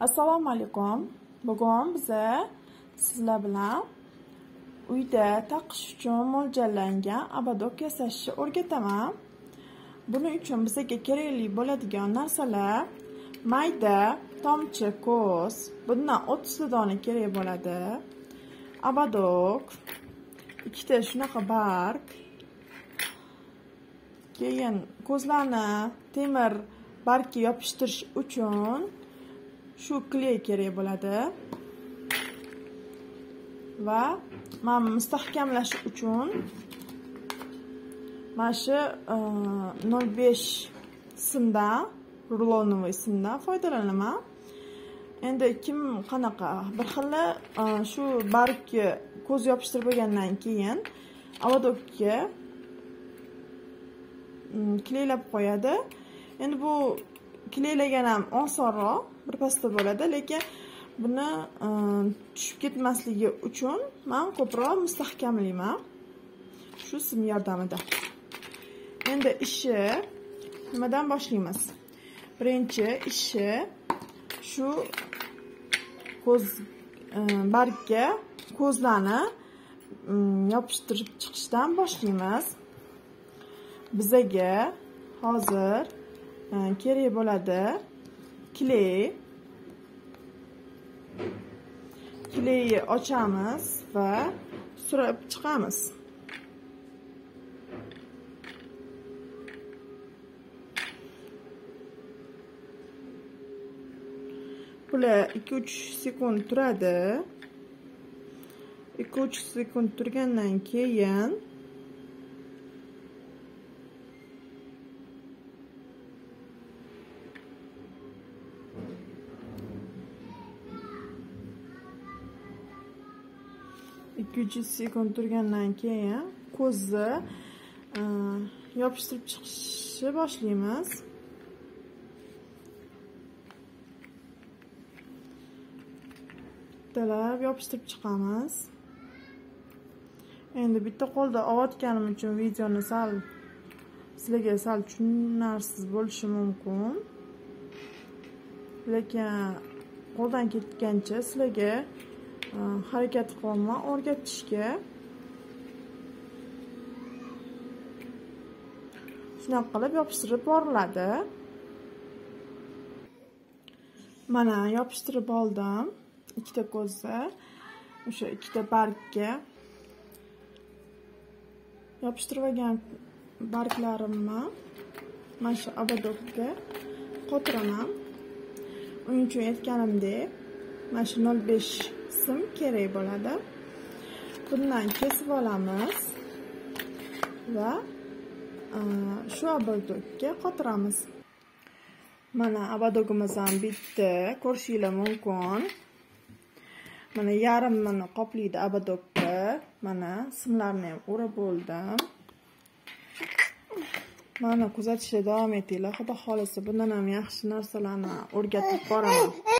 assalomu alaykum. Bugun biza sizlar bilan uyda taqish uchun mo'ljallangan abadok yasashni o'rgataman. Buning uchun bizga kerakli bo'ladigan narsalar mayda tomchi ko'z bundan o'ttizta dona kerak bo'ladi. Abadok ikkita shunaqa barg keyin ko'zlarni temir bargga yopishtirish uchun shu kley kerak bo'ladi. Va mana mustahkamlash uchun mana shu e, nol besh simdan rulonovый simdan foydalanaman endi kim qanaqa bir xilla e, shu bargga ko'z yopishtirib bo'lgandan keyin avadokka mm, kleylab qo'yadi. Endi bu kleylagan ham osonroq birpasda bo'ladi lekin buni e, tushib ketmasligi uchun man ko'proq mustahkamlayman shu sim yordamida. Endi ishi nimadan boshlaymiz? Birinchi ishi shu ko'z e, bargga ko'zlarni yopishtirib chiqishdan boshlaymiz. Bizaga hozir kerak bo'ladi. Kley kleyni ochamiz va surib chiqamiz. Bular 2-3 sekund turadi. 2-3 sekund turgandan keyin ikki uch yuz sekund turgandan keyin ko'zni e, yopishtirib chiqishni boshlaymiz. Bittalab yopishtirib chiqamiz. Endi bitta qo'lda olayotganim uchun videoni sal sizlarga sal tushunarsiz bo'lishi mumkin. Lekin qo'ldan ketgancha sizlarga Э, harakat qilyapman o'rgatishga. Shunaqa qilib yopishtirib boriladi. Mana yopishtirib oldim. Ikkita ko'zni o'sha ikkita bargga. Yopishtirib olgan barglarimni mana shu abadokka qotiraman. Uning uchun aytganimdek mana shu nol besh sim kerak bo'ladi? Bundan kesib olamiz. Va e, shu abadokka qotiramiz. Mana abadogimiz ham bitdi ko'rishinglar mumkin. Mana yarimini qoplaydi abadokka mana simlarni ham o'rab bo'ldim mana kuzatishda davom etinglar. Xudo xohlasa bundan ham yaxshi narsalarni o'rgatib boraman.